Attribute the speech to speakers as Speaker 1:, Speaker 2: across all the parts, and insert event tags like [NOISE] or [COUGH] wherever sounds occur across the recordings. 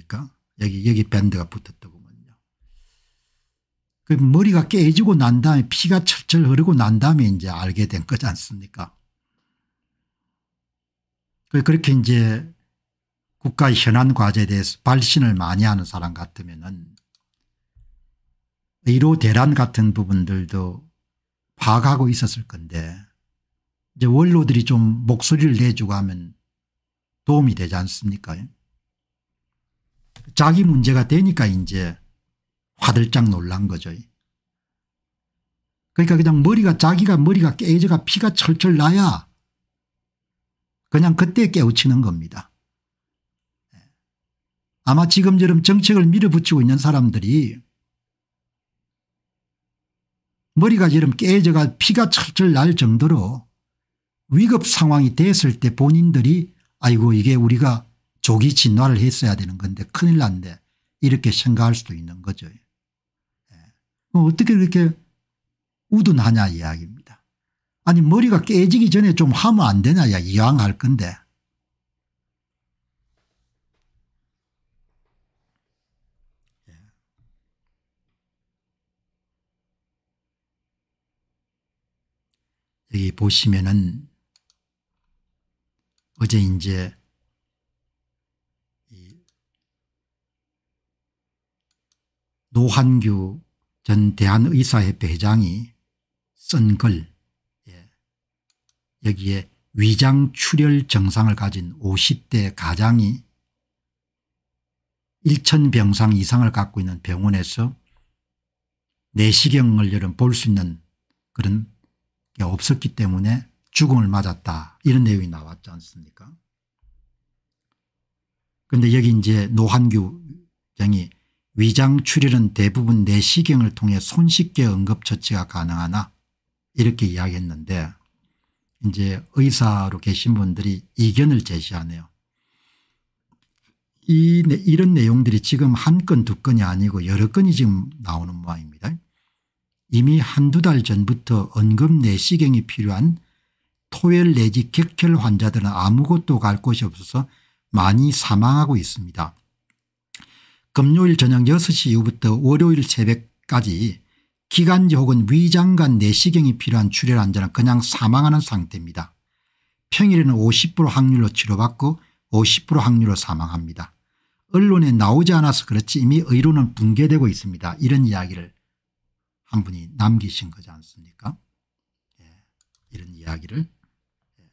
Speaker 1: 않습니까 여기 여기 밴드가 붙었더군요. 그 머리가 깨지고 난 다음에 피가 철철 흐르고 난 다음에 이제 알게 된 거지 않습니까 그 그렇게 이제 국가의 현안 과제에 대해서 발신을 많이 하는 사람 같으면은 의료 대란 같은 부분들도 파악하고 있었을 건데 이제 원로들이 좀 목소리를 내주고 하면 도움이 되지 않습니까 자기 문제가 되니까 이제 화들짝 놀란 거죠. 그러니까 그냥 머리가 자기가 머리가 깨져가 피가 철철 나야 그냥 그때 깨우치는 겁니다. 아마 지금처럼 정책을 밀어붙이고 있는 사람들이 머리가 이름 깨져가 피가 철철 날 정도로 위급 상황이 됐을 때 본인들이 아이고 이게 우리가 조기 진화를 했어야 되는 건데 큰일 났네 이렇게 생각할 수도 있는 거죠. 예. 뭐 어떻게 그렇게 우둔하냐 이야기입니다. 아니 머리가 깨지기 전에 좀 하면 안 되냐 야 이왕 할 건데 여기 보시면은 어제 이제 노한규 전 대한의사협회 회장이 쓴 글, 예. 여기에 위장 출혈 증상을 가진 50대 가장이 1천 병상 이상을 갖고 있는 병원에서 내시경을 볼수 있는 그런 없었기 때문에 죽음을 맞았다 이런 내용이 나왔지 않습니까 그런데 여기 이제 노한규 장이 위장 출혈은 대부분 내시경을 통해 손쉽게 응급처치가 가능하나 이렇게 이야기했는데 이제 의사로 계신 분들이 이견을 제시하네요. 이, 이런 내용들이 지금 한 건 두 건이 아니고 여러 건이 지금 나오는 모양입니다. 이미 한두 달 전부터 응급 내시경이 필요한 토열 내지 격혈 환자들은 아무것도 갈 곳이 없어서 많이 사망하고 있습니다. 금요일 저녁 6시 이후부터 월요일 새벽까지 기관지 혹은 위장관 내시경이 필요한 출혈 환자는 그냥 사망하는 상태입니다. 평일에는 50% 확률로 치료받고 50% 확률로 사망합니다. 언론에 나오지 않아서 그렇지 이미 의료는 붕괴되고 있습니다. 이런 이야기를 한 분이 남기신 거지 않습니까 예, 이런 이야기를 예.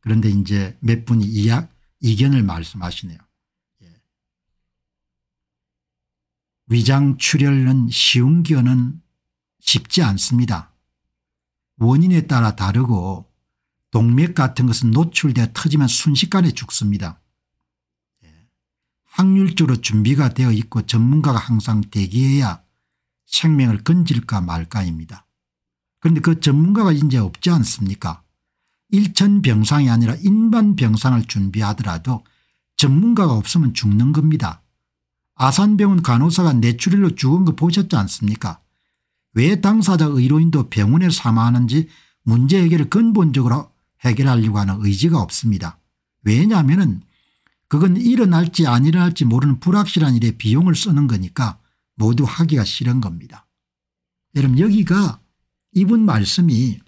Speaker 1: 그런데 이제 몇 분이 이야, 이견을 말씀하시네요. 예. 위장 출혈은 쉬운 견은 쉽지 않습니다. 원인에 따라 다르고 동맥 같은 것은 노출되어 터지면 순식간에 죽습니다. 예. 확률적으로 준비가 되어 있고 전문가가 항상 대기해야 생명을 건질까 말까입니다. 그런데 그 전문가가 이제 없지 않습니까 일천 병상이 아니라 일반 병상을 준비하더라도 전문가가 없으면 죽는 겁니다. 아산병원 간호사가 뇌출혈로 죽은 거 보셨지 않습니까 왜 당사자 의료인도 병원에 사망하는지 문제 해결을 근본적으로 해결하려고 하는 의지가 없습니다. 왜냐하면 그건 일어날지 안 일어날지 모르는 불확실한 일에 비용을 쓰는 거니까 모두 하기가 싫은 겁니다. 여러분 여기가 이분 말씀이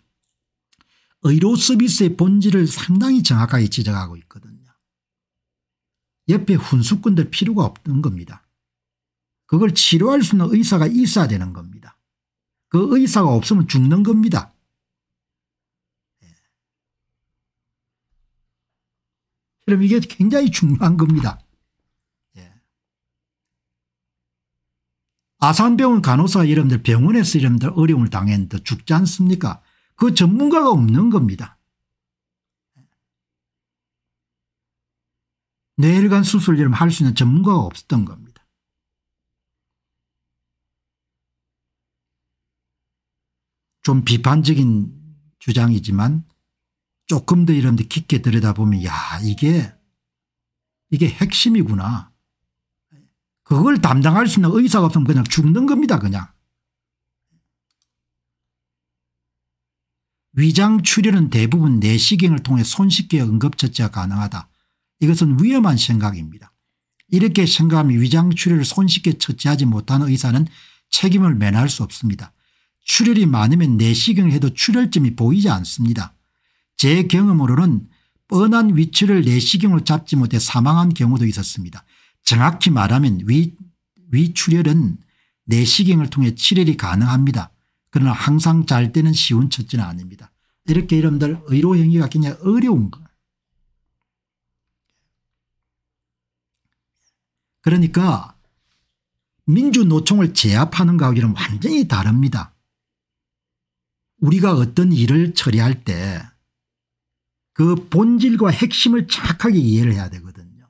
Speaker 1: 의료 서비스의 본질을 상당히 정확하게 지적하고 있거든요. 옆에 훈수꾼들 필요가 없는 겁니다. 그걸 치료할 수 있는 의사가 있어야 되는 겁니다. 그 의사가 없으면 죽는 겁니다. 그럼 예. 이게 굉장히 중요한 겁니다. 아산병원 간호사 여러분들 병원에서 여러분들 어려움을 당했는데 죽지 않습니까 그 전문가가 없는 겁니다. 뇌혈관 수술 여러분 할수 있는 전문가가 없었던 겁니다. 좀 비판적인 주장이지만 조금 더 여러분들 깊게 들여다보면 야 이게 이게 핵심이구나. 그걸 담당할 수 있는 의사가 없으면 그냥 죽는 겁니다 그냥. 위장 출혈은 대부분 내시경을 통해 손쉽게 응급처치가 가능하다. 이것은 위험한 생각입니다. 이렇게 생각하면 위장출혈을 손쉽게 처치하지 못한 의사는 책임을 면할 수 없습니다. 출혈이 많으면 내시경을 해도 출혈점이 보이지 않습니다. 제 경험으로는 뻔한 위치를 내시경을 잡지 못해 사망한 경우도 있었습니다. 정확히 말하면 위, 위출혈은 내시경을 통해 치료이 가능합니다. 그러나 항상 잘 되는 쉬운 처치는 아닙니다. 이렇게 여러분들 의료 행위가 굉장히 어려운 거예요. 그러니까 민주노총을 제압하는 거하고는 완전히 다릅니다. 우리가 어떤 일을 처리할 때 그 본질과 핵심을 정확하게 이해를 해야 되거든요.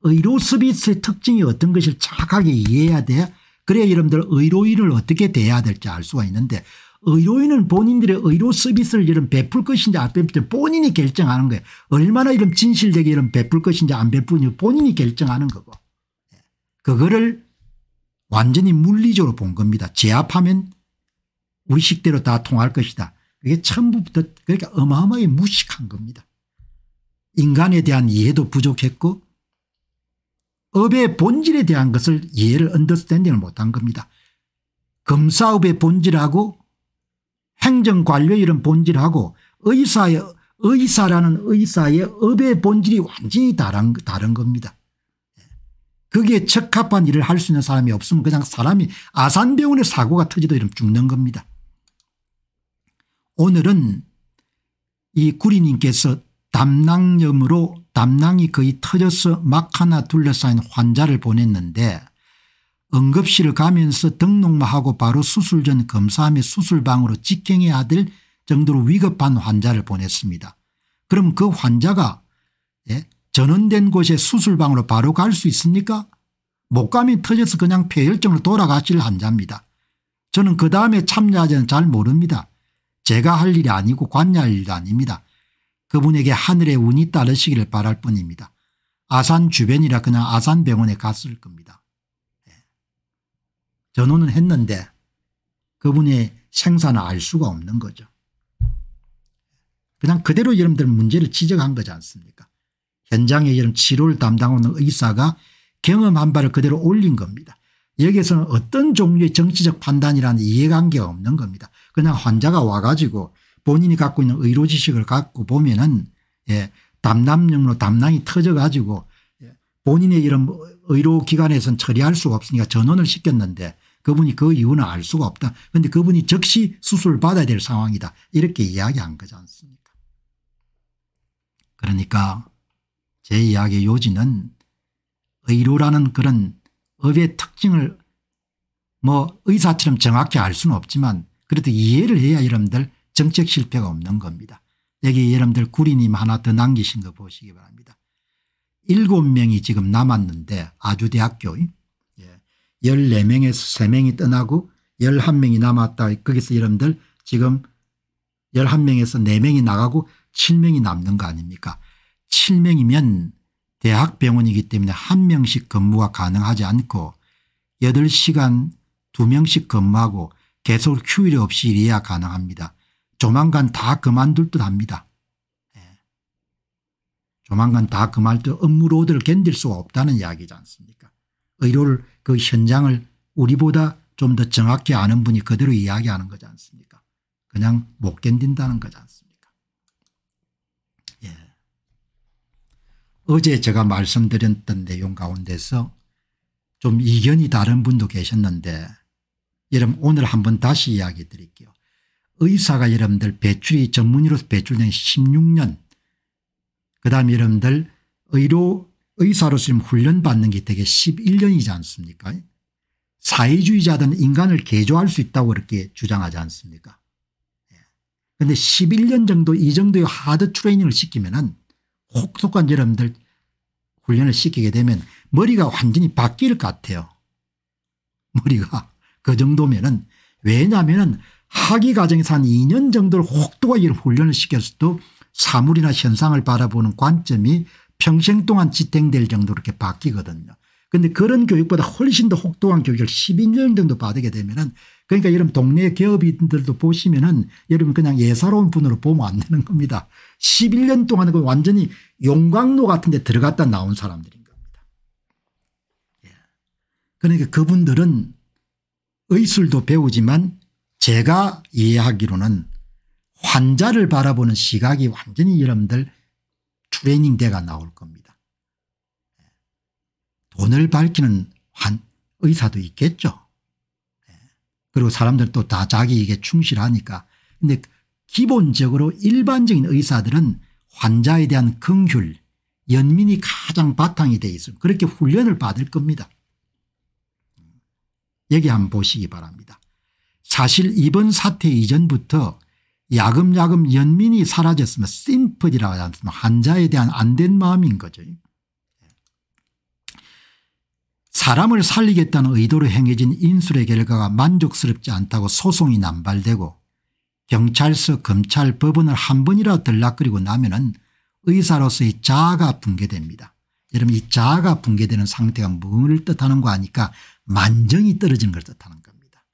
Speaker 1: 의료 서비스의 특징이 어떤 것을 정확하게 이해해야 돼 그래야 여러분들 의료인을 어떻게 대해야 될지 알 수가 있는데 의료인은 본인들의 의료 서비스를 이런 베풀 것인지 안 베풀 본인이 결정하는 거예요. 얼마나 이런 진실되게 이런 베풀 것인지 안 베풀는지 본인이 결정하는 거고 그거를 완전히 물리적으로 본 겁니다. 제압하면 우리 식대로 다 통할 것이다. 그게 처음부터 그러니까 어마어마하게 무식한 겁니다. 인간에 대한 이해도 부족했고 업의 본질에 대한 것을 이해를 언더스탠딩을 못한 겁니다. 검사업의 본질하고 행정관료 이런 본질하고 의사의 의사라는 의사의 업의 본질이 완전히 다른, 다른 겁니다. 거기에 적합한 일을 할 수 있는 사람이 없으면 그냥 사람이 아산병원에 사고가 터지도 이러면 죽는 겁니다. 오늘은 이 구리님께서 담낭염으로 담낭이 거의 터져서 막 하나 둘러싸인 환자를 보냈는데 응급실을 가면서 등록만 하고 바로 수술 전 검사하며 수술방으로 직행해야 될 정도로 위급한 환자를 보냈습니다. 그럼 그 환자가 예? 전원된 곳에 수술방으로 바로 갈 수 있습니까 못 가면 터져서 그냥 폐혈증으로 돌아가실 환자입니다. 저는 그 다음에 참여하지는 잘 모릅니다. 제가 할 일이 아니고 관여할 일도 아닙니다. 그분에게 하늘의 운이 따르시기를 바랄 뿐입니다. 아산 주변이라 그냥 아산병원에 갔을 겁니다. 예. 전원은 했는데 그분의 생사는 알 수가 없는 거죠. 그냥 그대로 여러분들 문제를 지적한 거지 않습니까 현장에 이런 치료를 담당하는 의사가 경험한 바를 그대로 올린 겁니다. 여기에서는 어떤 종류의 정치적 판단이라는 이해관계가 없는 겁니다. 그냥 환자가 와가지고 본인이 갖고 있는 의료 지식을 갖고 보면은 예, 담남용으로 담낭이 터져가지고 예, 본인의 이런 의료기관에서는 처리할 수가 없으니까 전원을 시켰는데 그분이 그 이유는 알 수가 없다. 그런데 그분이 즉시 수술을 받아야 될 상황이다. 이렇게 이야기한 거지 않습니까 그러니까 제 이야기의 요지는 의료라는 그런 업의 특징을 뭐 의사처럼 정확히 알 수는 없지만 그래도 이해를 해야 여러분들 정책 실패가 없는 겁니다. 여기 여러분들 구리님 하나 더 남기신 거 보시기 바랍니다. 일곱 명이 지금 남았는데 아주대학교 14명에서 3명이 떠나고 11명이 남았다. 거기서 여러분들 지금 11명에서 4명이 나가고 7명이 남는 거 아닙니까 7명이면 대학병원이기 때문에 한 명씩 근무가 가능하지 않고 8시간 2명씩 근무하고 계속 휴일 없이 일해야 가능합니다. 조만간 다 그만둘 듯 합니다. 예. 조만간 다 그만둘 듯 업무 로드를 견딜 수가 없다는 이야기지 않습니까 의료를 그 현장을 우리보다 좀 더 정확히 아는 분이 그대로 이야기하는 거지 않습니까 그냥 못 견딘다는 거지 않습니까 예. 어제 제가 말씀드렸던 내용 가운데서 좀 이견이 다른 분도 계셨는데 여러분 오늘 한번 다시 이야기 드릴게요. 의사가 여러분들 배출이 전문의로서 배출된 16년 그다음에 여러분들 의료 의사로서 훈련받는 게 되게 11년이지 않습니까 사회주의자들은 인간을 개조할 수 있다고 그렇게 주장하지 않습니까 그런데 예. 11년 정도 이 정도의 하드 트레이닝을 시키면 은 혹독한 여러분들 훈련을 시키게 되면 머리가 완전히 바뀔 것 같아요. 머리가 그 정도면 은 왜냐하면 학위 과정에서 한 2년 정도를 혹독하게 훈련을 시켰어도 사물이나 현상을 바라보는 관점이 평생 동안 지탱될 정도로 이렇게 바뀌거든요. 그런데 그런 교육보다 훨씬 더 혹독한 교육을 12년 정도 받게 되면 은 그러니까 여러분 동네 기업인들도 보시면은 여러분 그냥 예사로운 분으로 보면 안 되는 겁니다. 11년 동안 그 완전히 용광로 같은 데 들어갔다 나온 사람들인 겁니다. 그러니까 그분들은 의술도 배우지만 제가 이해하기로는 환자를 바라보는 시각이 완전히 여러분들 트레이닝 대가 나올 겁니다. 돈을 밝히는 한 의사도 있겠죠. 그리고 사람들 또 다 자기 에게 충실하니까. 근데 기본적으로 일반적인 의사들은 환자에 대한 긍휼 연민이 가장 바탕이 돼 있습니다. 그렇게 훈련을 받을 겁니다. 여기 한번 보시기 바랍니다. 사실 이번 사태 이전부터 야금야금 연민이 사라졌으면 심플이라고 하지 않습니까 환자에 대한 안된 마음인 거죠. 사람을 살리겠다는 의도로 행해진 인술의 결과가 만족스럽지 않다고 소송이 남발되고 경찰서 검찰 법원을 한 번이라도 들락거리고 나면 은 의사로서의 자아가 붕괴됩니다. 여러분 이 자아가 붕괴되는 상태가 뭘 뜻하는 거 아니까 만정이 떨어지는 걸 뜻하는 겁니다.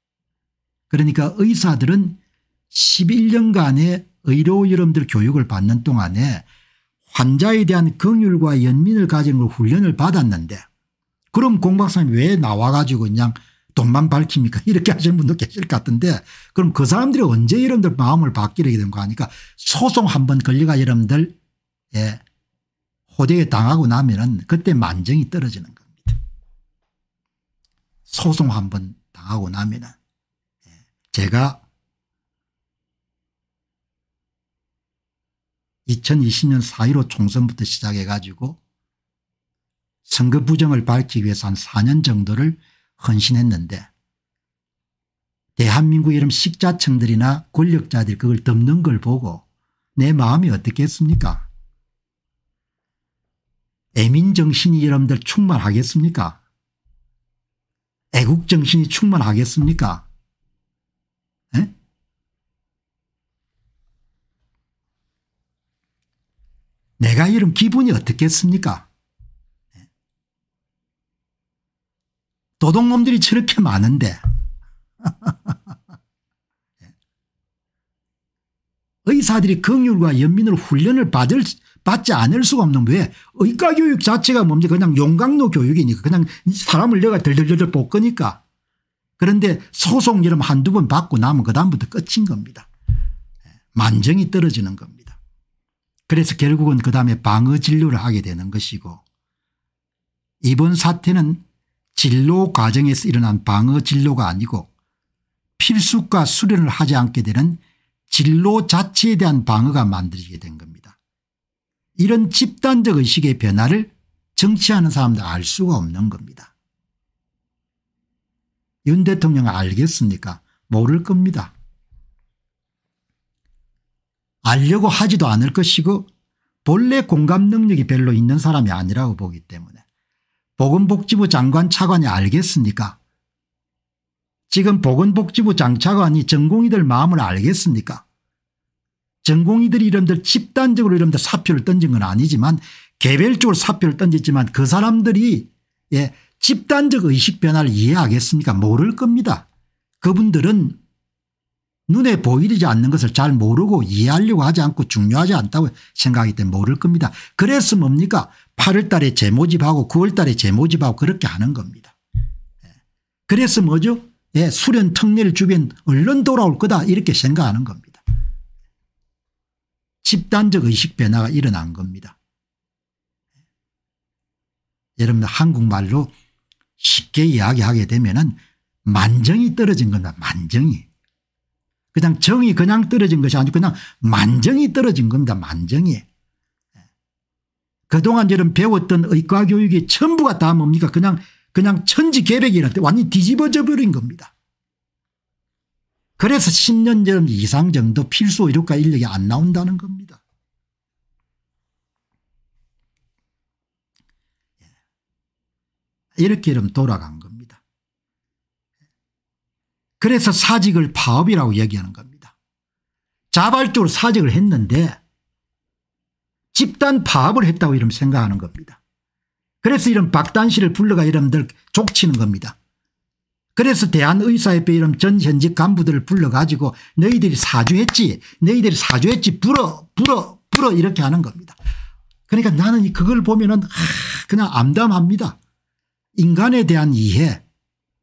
Speaker 1: 그러니까 의사들은 11년간의 의료 여러분들 교육을 받는 동안에 환자에 대한 긍휼과 연민을 가지는 걸 훈련을 받았는데 그럼 공박사님 왜 나와가지고 그냥 돈만 밝힙니까 [LAUGHS] 이렇게 하시는 분도 계실 것 같은데 그럼 그 사람들이 언제 여러분들 마음을 바뀌게 되는 거 하니까 소송 한 번 걸려가 여러분들 예, 호되게 당하고 나면은 그때 만정이 떨어지는 겁니다. 소송 한 번 당하고 나면은 예, 제가 2020년 4.15 총선부터 시작해 가지고 선거 부정을 밝히기 위해서 한 4년 정도를 헌신했는데 대한민국 이런 식자층들이나 권력자들이 그걸 덮는 걸 보고 내 마음이 어떻겠습니까? 애민정신이 여러분들 충만하겠습니까? 애국정신이 충만하겠습니까? 에? 내가 이런 기분이 어떻겠습니까 도둑놈들이 저렇게 많은데. [LAUGHS] 의사들이 긍휼과 연민으로 훈련을 받을 받지 않을 수가 없는 왜 의과 교육 자체가 뭡니까? 그냥 용광로 교육이니까. 그냥 사람을 내가 덜덜덜 볶으니까. 그런데 소송 이름 한두 번 받고 나면 그다음부터 끝인 겁니다. 만정이 떨어지는 겁니다. 그래서 결국은 그다음에 방어 진료를 하게 되는 것이고 이번 사태는 진로 과정에서 일어난 방어 진로가 아니고 필수과 수련을 하지 않게 되는 진로 자체에 대한 방어가 만들어지게 된 겁니다. 이런 집단적 의식의 변화를 정치하는 사람들 알 수가 없는 겁니다. 윤 대통령 알겠습니까 모를 겁니다. 알려고 하지도 않을 것이고 본래 공감 능력이 별로 있는 사람이 아니라고 보기 때문에 보건복지부 장관 차관이 알겠습니까? 지금 보건복지부 장차관이 전공의들 마음을 알겠습니까? 전공의들이 이름들 집단적으로 이름들 사표를 던진 건 아니지만 개별적으로 사표를 던졌지만 그 사람들이 예, 집단적 의식 변화를 이해하겠습니까? 모를 겁니다. 그분들은 눈에 보이지 않는 것을 잘 모르고 이해하려고 하지 않고 중요하지 않다고 생각하기 때문에 모를 겁니다. 그래서 뭡니까 8월 달에 재모집하고 9월 달에 재모집하고 그렇게 하는 겁니다. 예. 그래서 뭐죠 예, 수련 특례를 주변 얼른 돌아올 거다 이렇게 생각하는 겁니다. 집단적 의식 변화가 일어난 겁니다. 여러분 한국말로 쉽게 이야기하게 되면 은 만정이 떨어진 겁니다. 만정이. 그냥 정이 그냥 떨어진 것이 아니고 그냥 만정이 떨어진 겁니다. 만정이. 그동안 저런 배웠던 의과 교육이 전부가 다 뭡니까 그냥 그냥 천지개벽이라는 완전히 뒤집어져 버린 겁니다. 그래서 10년 전 이상 정도 필수 의료과 인력이 안 나온다는 겁니다. 이렇게 이러면 돌아간 겁니다. 그래서 사직을 파업이라고 얘기하는 겁니다. 자발적으로 사직을 했는데 집단 파업을 했다고 이런 생각하는 겁니다. 그래서 이런 박단 씨를 불러가 이름들 족치는 겁니다. 그래서 대한의사협회 이런 전 현직 간부들을 불러가지고 너희들이 사주했지 너희들이 사주했지 불어 불어 불어 이렇게 하는 겁니다. 그러니까 나는 그걸 보면 은 그냥 암담합니다. 인간에 대한 이해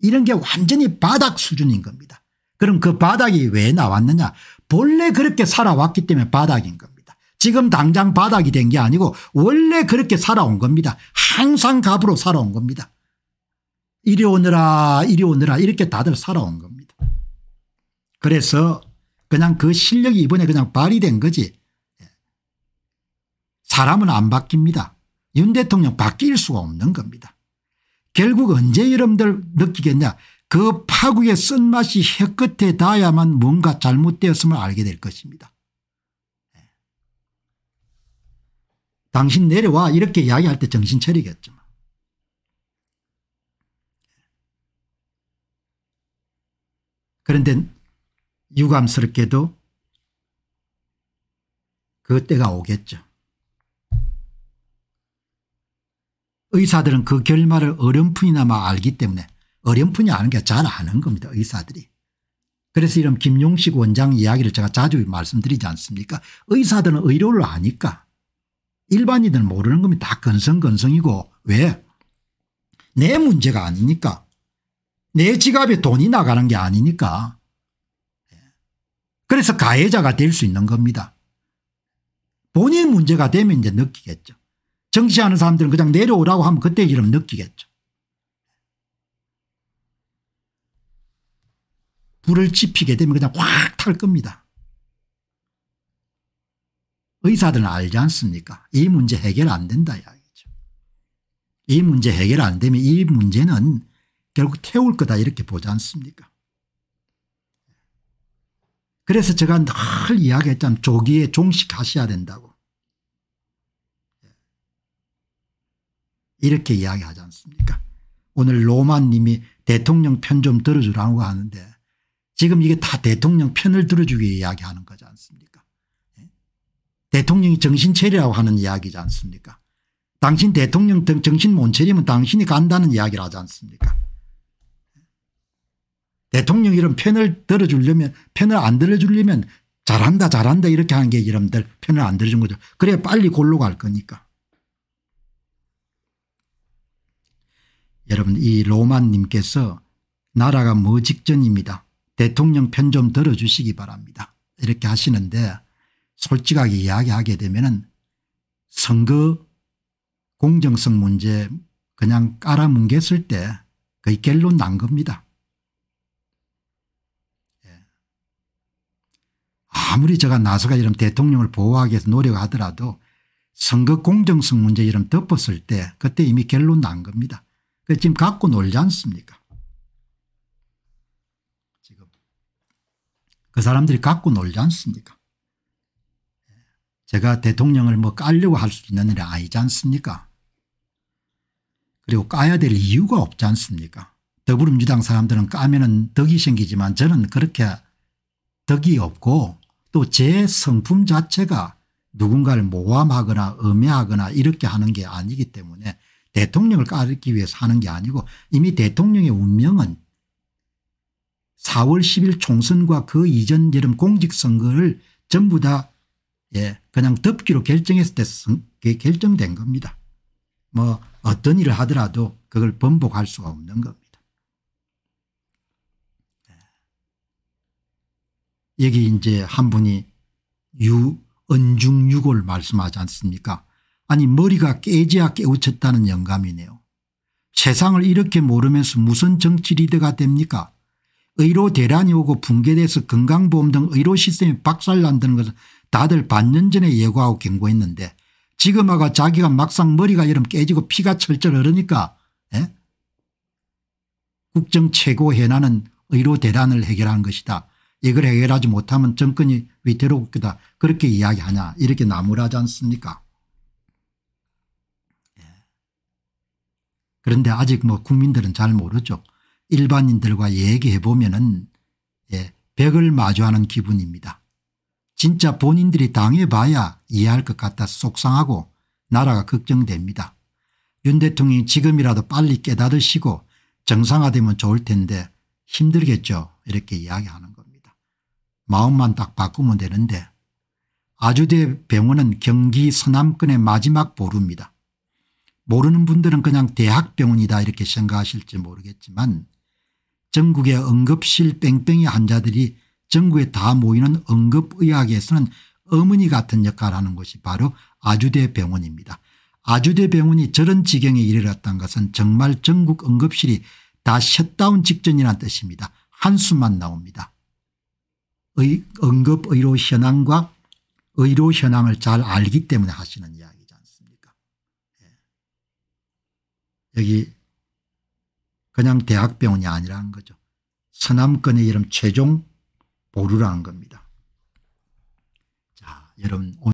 Speaker 1: 이런 게 완전히 바닥 수준인 겁니다. 그럼 그 바닥이 왜 나왔느냐 본래 그렇게 살아왔기 때문에 바닥인 겁니다. 지금 당장 바닥이 된 게 아니고 원래 그렇게 살아온 겁니다. 항상 갑으로 살아온 겁니다. 이리 오느라 이리 오느라 이렇게 다들 살아온 겁니다. 그래서 그냥 그 실력이 이번에 그냥 발휘된 거지 사람은 안 바뀝니다. 윤 대통령 바뀔 수가 없는 겁니다. 결국 언제 여러분들 느끼겠냐 그 파국의 쓴맛이 혀끝에 닿아야만 뭔가 잘못되었음을 알게 될 것입니다. 당신 내려와 이렇게 이야기할 때 정신 차리겠죠. 그런데 유감스럽게도 그 때가 오겠죠. 의사들은 그 결말을 어렴풋이나마 알기 때문에 어렴풋이 아는 게 잘 아는 겁니다. 의사들이. 그래서 이런 김용식 원장 이야기를 제가 자주 말씀드리지 않습니까 의사들은 의료를 아니까 일반인들은 모르는 겁니다. 다 건성건성이고 왜 내 문제가 아니니까 내 지갑에 돈이 나가는 게 아니니까 그래서 가해자가 될 수 있는 겁니다. 본인 문제가 되면 이제 느끼겠죠. 정치하는 사람들은 그냥 내려오라고 하면 그때 이름 느끼겠죠. 불을 지피게 되면 그냥 확 탈 겁니다. 의사들은 알지 않습니까 이 문제 해결 안 된다 이야기죠. 이 문제 해결 안 되면 이 문제는 결국 태울 거다 이렇게 보지 않습니까 그래서 제가 늘 이야기했잖아요. 조기에 종식하셔야 된다고. 이렇게 이야기하지 않습니까 오늘 로마님이 대통령 편 좀 들어주라고 하는데 지금 이게 다 대통령 편을 들어주기 이야기하는 거지 않습니까 예? 대통령이 정신 차리라고 하는 이야기지 않습니까 당신 대통령 정신 못 차리면 당신이 간다는 이야기를 하지 않습니까 대통령 이런 편을 들어주려면 편을 안 들어주려면 잘한다 잘한다 이렇게 하는 게 여러분들 편을 안 들어준 거죠. 그래 빨리 골로 갈 거니까. 여러분 이 로만님께서 나라가 뭐 직전입니다. 대통령 편 좀 들어주시기 바랍니다. 이렇게 하시는데 솔직하게 이야기하게 되면 선거 공정성 문제 그냥 깔아뭉갰을 때 거의 결론 난 겁니다. 아무리 제가 나서가 이런 대통령을 보호하기 위해서 노력하더라도 선거 공정성 문제 이름 덮었을 때 그때 이미 결론 난 겁니다. 그 지금 갖고 놀지 않습니까? 지금 그 사람들이 갖고 놀지 않습니까? 제가 대통령을 뭐 까려고 할 수 있는 일이 아니지 않습니까? 그리고 까야 될 이유가 없지 않습니까? 더불어민주당 사람들은 까면 덕이 생기지만 저는 그렇게 덕이 없고 또 제 성품 자체가 누군가를 모함하거나 음해하거나 이렇게 하는 게 아니기 때문에 대통령을 까기 위해서 하는 게 아니고 이미 대통령의 운명은 4월 10일 총선과 그 이전 여름 공직선거를 전부 다 예, 그냥 덮기로 결정했을 때 결정된 겁니다. 뭐 어떤 일을 하더라도 그걸 번복할 수가 없는 겁니다. 여기 이제 한 분이 유언중유골 말씀하지 않습니까 아니 머리가 깨지야 깨우쳤다는 영감이네요. 세상을 이렇게 모르면서 무슨 정치 리더가 됩니까 의료 대란이 오고 붕괴돼서 건강보험 등 의료 시스템이 박살난다는 것을 다들 반년 전에 예고하고 경고했는데 지금 아가 자기가 막상 머리가 여름 깨지고 피가 철철 흐르니까 에? 국정 최고 해나는 의료 대란을 해결한 것이다. 이걸 해결하지 못하면 정권이 위태롭 거다 그렇게 이야기하냐 이렇게 나무라지 않습니까 그런데 아직 뭐 국민들은 잘 모르죠. 일반인들과 얘기해 보면 예, 벽을 마주하는 기분입니다. 진짜 본인들이 당해봐야 이해할 것 같아 속상하고 나라가 걱정됩니다. 윤 대통령이 지금이라도 빨리 깨닫으시고 정상화되면 좋을 텐데 힘들겠죠 이렇게 이야기하는 겁니다. 마음만 딱 바꾸면 되는데 아주대 병원은 경기 서남권의 마지막 보루입니다. 모르는 분들은 그냥 대학병원이다 이렇게 생각하실지 모르겠지만 전국의 응급실 뺑뺑이 환자들이 전국에 다 모이는 응급의학에서는 어머니 같은 역할을 하는 곳이 바로 아주대 병원입니다. 아주대 병원이 저런 지경에 이르렀다는 것은 정말 전국 응급실이 다 셧다운 직전이라는 뜻입니다. 한숨만 나옵니다. 의, 응급의료 현황과 의료 현황을 잘 알기 때문에 하시는 이야기지 않습니까 예. 여기 그냥 대학병원이 아니라는 거죠. 서남권의 이름 최종 보루라는 겁니다. 자 여러분